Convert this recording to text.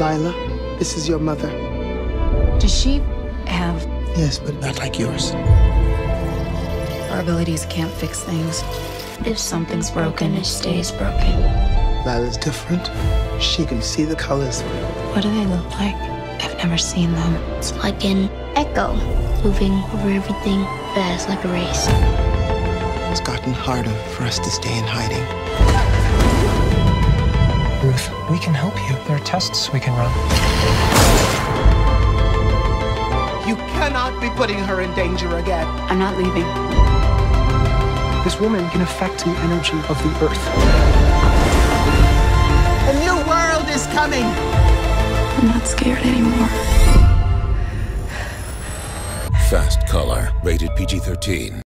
Lila, this is your mother. Does she have Yes, but not like yours. our abilities can't fix things? If something's broken, it stays broken. Lila's different. She can see the colors. What do they look like? I've never seen them. It's like an echo, moving over everything fast like a race. It's gotten harder for us to stay in hiding. Ruth, we can help you. There are tests we can run. You cannot be putting her in danger again. I'm not leaving. This woman can affect the energy of the earth. A new world is coming. I'm not scared anymore. Fast Color, rated PG 13.